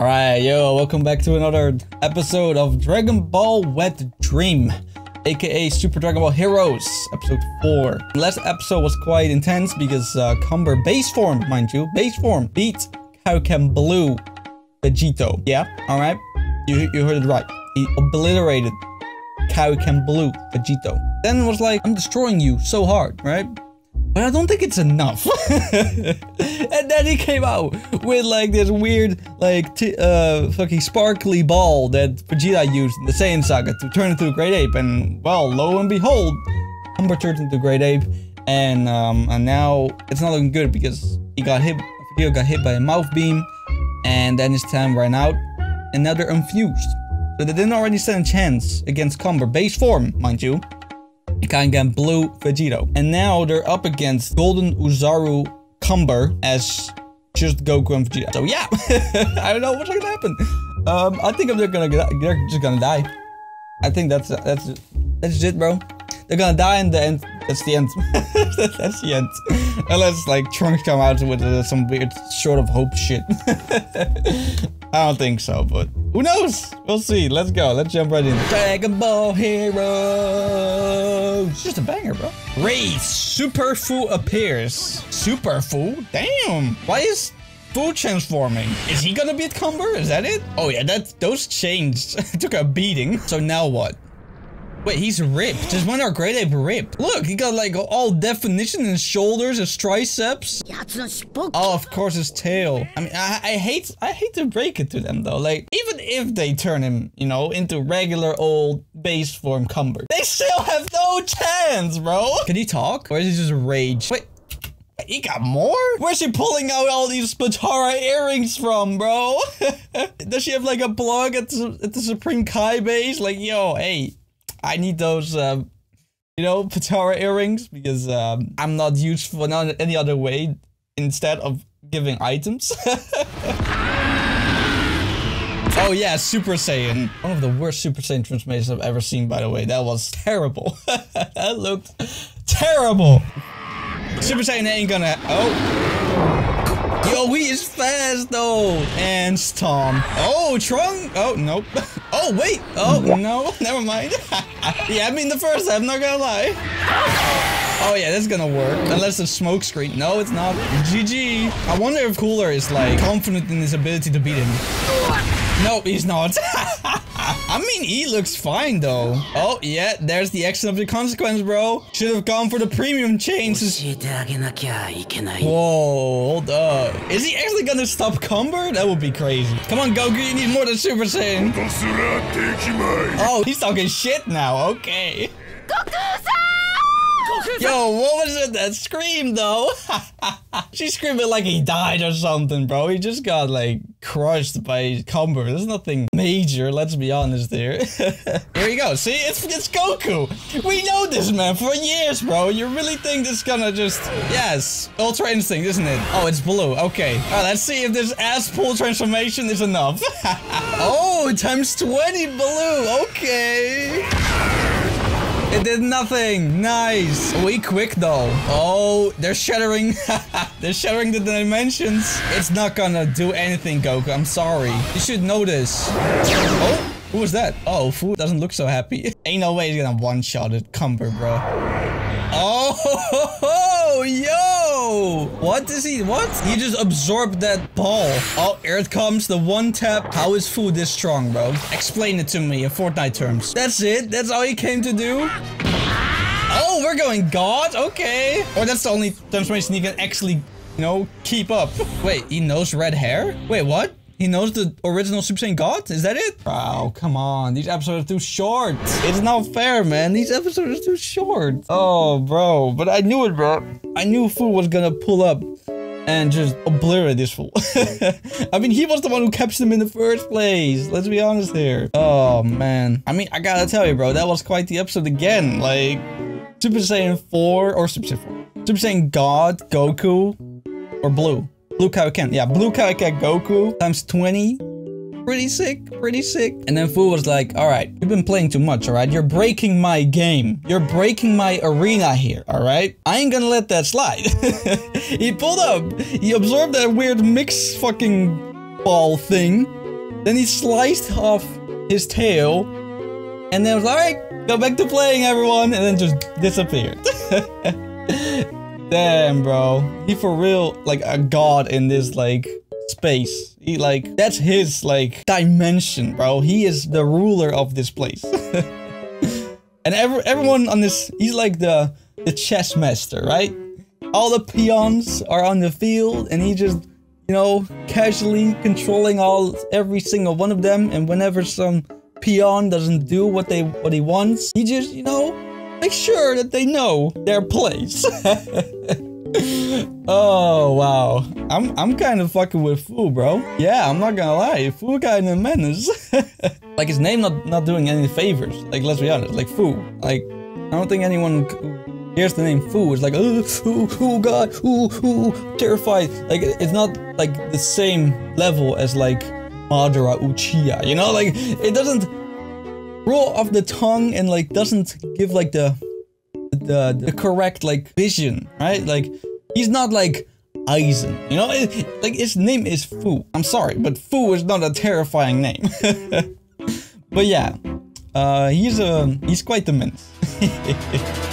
Alright, yo, welcome back to another episode of Dragon Ball Wet Dream, aka Super Dragon Ball Heroes, episode 4. last episode was quite intense because uh, Cumber base form, mind you, base form, beat Kaioken Blue Vegito. Yeah, alright, you, you heard it right. He obliterated Kaioken Blue Vegito. Then was like, I'm destroying you so hard, right? But I don't think it's enough. and then he came out with like this weird, like, uh, fucking sparkly ball that Vegeta used in the Saiyan Saga to turn into a Great Ape. And well, lo and behold, Cumber turned into a Great Ape. And, um, and now it's not looking good because he got hit, Vegeta got hit by a mouth beam. And then his time ran out. And now they're infused. So they didn't already stand a chance against Cumber. Base form, mind you. Kaioken Blue Vegito. And now they're up against Golden Oozaru Cumber as just Goku and Vegeta. So yeah, I don't know what's gonna happen. Um, I think they're gonna they're just gonna die. I think that's that's that's it, bro. They're gonna die in the end. That's the end. that's the end. Unless like Trunks come out with uh, some weird sort of hope shit. I don't think so, but who knows? We'll see. Let's go. Let's jump right in. Dragon Ball Heroes. Just a banger, bro. Race. Super Fu appears. Super Fu? Damn. Why is Fu transforming? Is he gonna beat Cumber? Is that it? Oh yeah, that those changed. Took a beating. So now what? Wait, he's ripped. Just when our great ape ripped. Look, he got like all definition in his shoulders, his triceps. Oh, of course, his tail. I mean, I, I hate, I hate to break it to them though. Like, even if they turn him, you know, into regular old base form Cumber, they still have no chance, bro. Can he talk? Or is he just rage? Wait, he got more? Where's he pulling out all these Potara earrings from, bro? Does she have like a blog at the, at the Supreme Kai base? Like, yo, hey, I need those, um, you know, Potara earrings because um, I'm not useful in any other way instead of giving items. oh yeah, Super Saiyan. One of the worst Super Saiyan transformations I've ever seen, by the way. That was terrible. that looked terrible. Super Saiyan ain't gonna... Oh. Yo, he is fast though. And Storm. Oh, Trunk. Oh, nope. Oh, wait. Oh, no. Never mind. yeah, I mean the first I'm not gonna lie. Oh yeah, that's gonna work. Unless it's smoke screen. No, it's not. GG. I wonder if Cooler is like confident in his ability to beat him. No, he's not. I mean, he looks fine, though. Oh, yeah, there's the action of the consequence, bro. Should have gone for the premium changes. Whoa, hold up. Is he actually gonna stop Cumber? That would be crazy. Come on, Goku, you need more than Super Saiyan. Oh, he's talking shit now. Okay. Yo, what was it that screamed though? She's screaming like he died or something, bro. He just got like crushed by Cumber. There's nothing major, let's be honest here. here you go. See, it's it's Goku. We know this man for years, bro. You really think this is gonna just yes, Ultra Instinct, isn't it? Oh, it's blue. Okay. All right, let's see if this ass pull transformation is enough. oh, times 20 blue. Okay. It did nothing. Nice. We quick though. Oh, they're shattering. they're shattering the dimensions. It's not gonna do anything, Goku. I'm sorry. You should know this. Oh, who was that? Oh, Fu doesn't look so happy. Ain't no way he's gonna one-shot it. Cumber, bro. Oh, yo! What is he? What? He just absorbed that ball. Oh, here it comes. The one tap. How is Fu this strong, bro? Explain it to me in Fortnite terms. That's it? That's all he came to do? Oh, we're going God? Okay. Or that's the only transformation he can actually, you know, keep up. Wait, he knows red hair? Wait, what? He knows the original Super Saiyan God? Is that it? Wow, come on. These episodes are too short. It's not fair, man. These episodes are too short. Oh, bro. But I knew it, bro. I knew Fu was gonna pull up and just obliterate this fool. I mean, he was the one who captured him in the first place. Let's be honest here. Oh, man. I mean, I gotta tell you, bro, that was quite the episode again. Like, Super Saiyan 4 or Super Saiyan 4. Super Saiyan God, Goku, or Blue. Blue Kaioken. Yeah, Blue Kaioken Goku times 20. Pretty sick, pretty sick. And then Fu was like, all right, you've been playing too much, all right? You're breaking my game. You're breaking my arena here, all right? I ain't gonna let that slide. he pulled up. He absorbed that weird mix fucking ball thing. Then he sliced off his tail, and then was like, alright, go back to playing everyone, and then just disappeared. Damn, bro. He for real, like a god in this, like, space. He, like, that's his, like, dimension, bro. He is the ruler of this place. and every, everyone on this, he's like the, the chess master, right? All the peons are on the field, and he just, you know, casually controlling all, every single one of them, and whenever some peon doesn't do what they, what he wants, he just, you know, make sure that they know their place. oh wow, I'm I'm kind of fucking with Fu, bro. Yeah, I'm not gonna lie, Fu kind of menace. like his name not not doing any favors. Like let's be honest, like Fu. Like I don't think anyone hears the name Fu It's like oh, oh, oh god, oh, oh, terrified. Like it's not like the same level as like Madara Uchiha. You know, like it doesn't roll off the tongue and like doesn't give like the the the correct like vision, right? Like he's not like Aizen, you know? It, like his name is Fu. I'm sorry, but Fu is not a terrifying name. but yeah, uh, he's a uh, he's quite the menace.